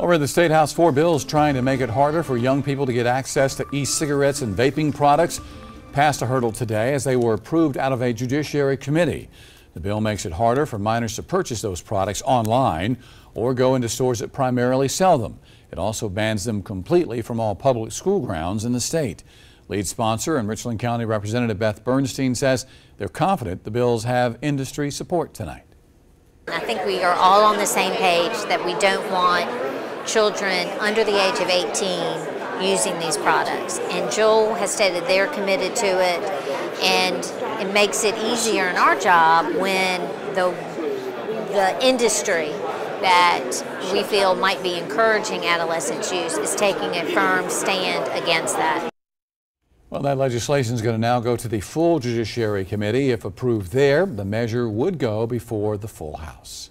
Over in the State House, four bills trying to make it harder for young people to get access to e-cigarettes and vaping products passed a hurdle today as they were approved out of a judiciary committee. The bill makes it harder for minors to purchase those products online or go into stores that primarily sell them. It also bans them completely from all public school grounds in the state. Lead sponsor and Richland County Representative Beth Bernstein says they're confident the bills have industry support tonight. I think we are all on the same page that we don't want children under the age of 18 using these products. And JUUL has stated they're committed to it, and it makes it easier in our job when the, the industry that we feel might be encouraging adolescent use is taking a firm stand against that. Well, that legislation is going to now go to the full Judiciary Committee. If approved there, the measure would go before the full House.